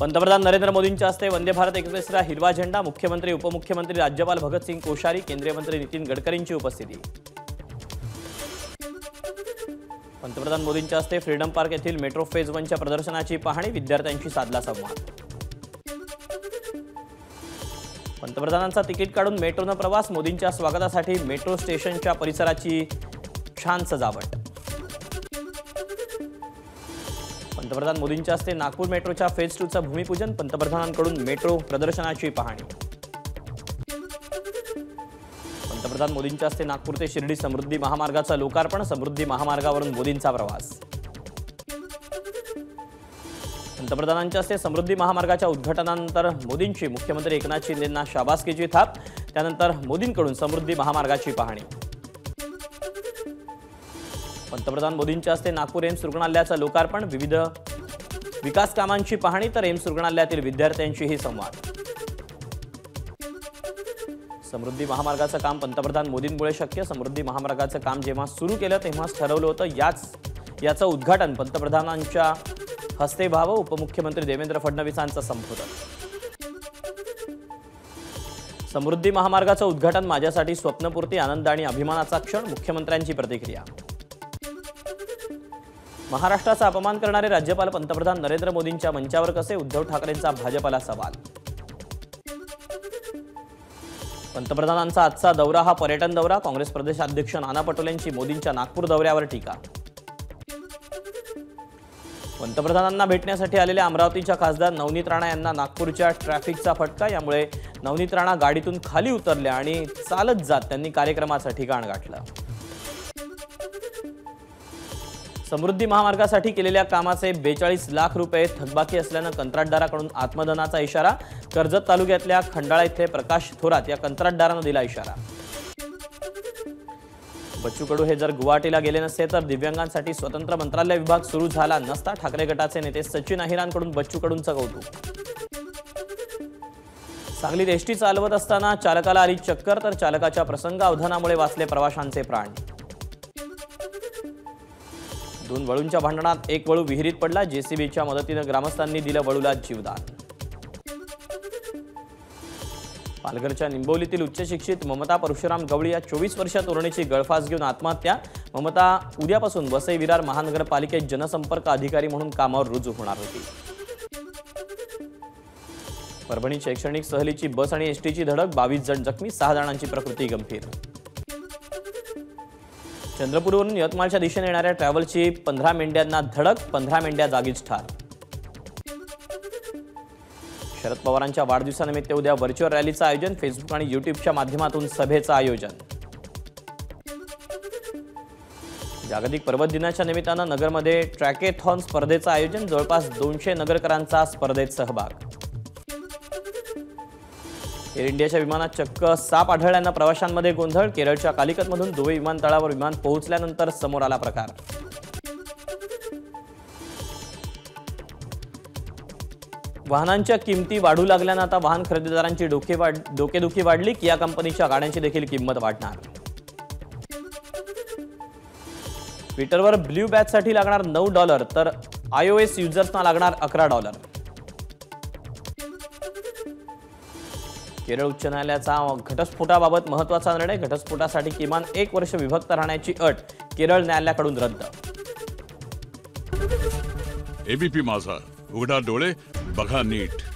पंतप्रधान नरेंद्र मोदींच्या हस्ते वंदे भारत एक्सप्रेसला हिरवा झेंडा मुख्यमंत्री उपमुख्यमंत्री राज्यपाल भगतसिंग कोश्यारी केंद्रीय मंत्री नितीन गडकरींची उपस्थिती. पंतप्रधान मोदींच्या हस्ते फ्रीडम पार्क येथील मेट्रो फेज वनच्या प्रदर्शनाची पाहणी विद्यार्थ्यांशी साधला संवाद. पंतप्रधानांचा तिकीट काढून मेट्रोनं प्रवास मोदींच्या स्वागतासाठी मेट्रो स्टेशनच्या परिसराची छान सजावट. पंतप्रधान मोदींच्या हस्ते नागपूर मेट्रोच्या फेज टूचं भूमिपूजन पंतप्रधानांकडून मेट्रो प्रदर्शनाची पाहणी. पंतप्रधान मोदींच्या हस्ते नागपूर ते शिर्डी समृद्धी महामार्गाचं लोकार्पण समृद्धी महामार्गावरून मोदींचा प्रवास. पंतप्रधानांच्या हस्ते समृद्धी महामार्गाच्या उद्घाटनानंतर मोदींची मुख्यमंत्री एकनाथ शिंदेंना शाबासकीची थाप त्यानंतर मोदींकडून समृद्धी महामार्गाची पाहणी. पंतप्रधान मोदींच्या हस्ते नागपूर एम्स रुग्णालयाचं लोकार्पण विविध विकास कामांची पाहणी तर एम्स रुग्णालयातील विद्यार्थ्यांशीही संवाद. समृद्धी महामार्गाचं काम पंतप्रधान मोदींमुळे शक्य समृद्धी महामार्गाचं काम जेव्हा सुरू केलं तेव्हाच ठरवलं होतं. याच याचं उद्घाटन पंतप्रधानांच्या हस्ते व्हावं उपमुख्यमंत्री देवेंद्र फडणवीसांचं संबोधन. समृद्धी महामार्गाचं उद्घाटन माझ्यासाठी स्वप्नपूर्ती आनंद आणि अभिमानाचा क्षण मुख्यमंत्र्यांची प्रतिक्रिया. महाराष्ट्राचा अपमान करणारे राज्यपाल पंतप्रधान नरेंद्र मोदींच्या मंचावर कसे उद्धव ठाकरेंचा भाजपला सवाल? पंतप्रधानांचा आजचा दौरा हा पर्यटन दौरा काँग्रेस प्रदेशाध्यक्ष नाना पटोलेंची मोदींच्या नागपूर दौऱ्यावर टीका. पंतप्रधानांना भेटण्यासाठी आलेल्या अमरावतीच्या खासदार नवनीत राणा यांना नागपूरच्या ट्रॅफिकचा फटका यामुळे नवनीत राणा गाडीतून खाली उतरल्या आणि चालत जात त्यांनी कार्यक्रमाचं ठिकाण गाठलं. समृद्धी महामार्गासाठी केलेल्या कामाचे बेचाळीस लाख रुपये थकबाकी असल्यानं कंत्राटदाराकडून आत्मदनाचा इशारा कर्जत तालुक्यातल्या खंडाळा इथले प्रकाश थोरात या कंत्राटदारानं दिला इशारा. बच्चू कडू हे जर गुवाहाटीला गेले नसते तर दिव्यांगांसाठी स्वतंत्र मंत्रालय विभाग सुरू झाला नसता. ठाकरे गटाचे नेते सचिन अहिरांकडून बच्चू कडूंचं कौतुक. सांगलीत एसटी चालवत असताना चालकाला आली चक्कर तर चालकाच्या प्रसंग अवधानामुळे वाचले प्रवाशांचे प्राण. दोन वळूंच्या भांडणात एक वळू विहिरीत पडला जेसीबीच्या मदतीनं ग्रामस्थांनी दिलं वळूला जीवदान. पालघरच्या निंबोलीतील उच्च शिक्षित ममता परशुराम गवळी या चोवीस वर्षात तरुणीची गळफास घेऊन आत्महत्या. ममता उद्यापासून वसई विरार महानगरपालिकेत जनसंपर्क अधिकारी म्हणून कामावर रुजू होणार होती. परभणी शैक्षणिक सहलीची बस आणि एसटीची धडक बावीस जण जखमी सहा जणांची प्रकृती गंभीर. चंद्रपूरवरून यवतमाळच्या दिशेने येणाऱ्या ट्रॅव्हलची पंधरा मेंढ्यांना धडक पंधरा मेंढ्या जागीच ठार. शरद पवारांच्या वाढदिवसानिमित्त उद्या व्हर्च्युअल रॅलीचं आयोजन फेसबुक आणि युट्यूबच्या माध्यमातून सभेचं आयोजन. जागतिक पर्वत दिनाच्या निमित्तानं नगरमध्ये ट्रॅकेथॉन स्पर्धेचं आयोजन जवळपास दोनशे नगरकरांचा स्पर्धेत सहभाग. एअर इंडियाच्या विमानात चक्क साप आढळल्यानं प्रवाशांमध्ये गोंधळ. केरळच्या कालिकतमधून दुबई विमानतळावर विमान पोहोचल्यानंतर समोर आला प्रकार. वाहनांच्या किमती वाढू लागल्यानं आता वाहन खरेदीदारांची डोके वाढ डोकेदुखी वाढली की या कंपनीच्या गाड्यांची देखील किंमत वाढणार. ट्विटरवर ब्ल्यू बॅचसाठी लागणार नऊ डॉलर तर आय ओ एस युजर्सना लागणार अकरा डॉलर. केरळ उच्च न्यायालयाचा घटस्फोटाबाबत महत्त्वाचा निर्णय घटस्फोटासाठी किमान एक वर्ष विभक्त राहण्याची अट केरळ न्यायालयाकडून रद्द. एबीपी माझा. उघडा डोळे बघा नीट.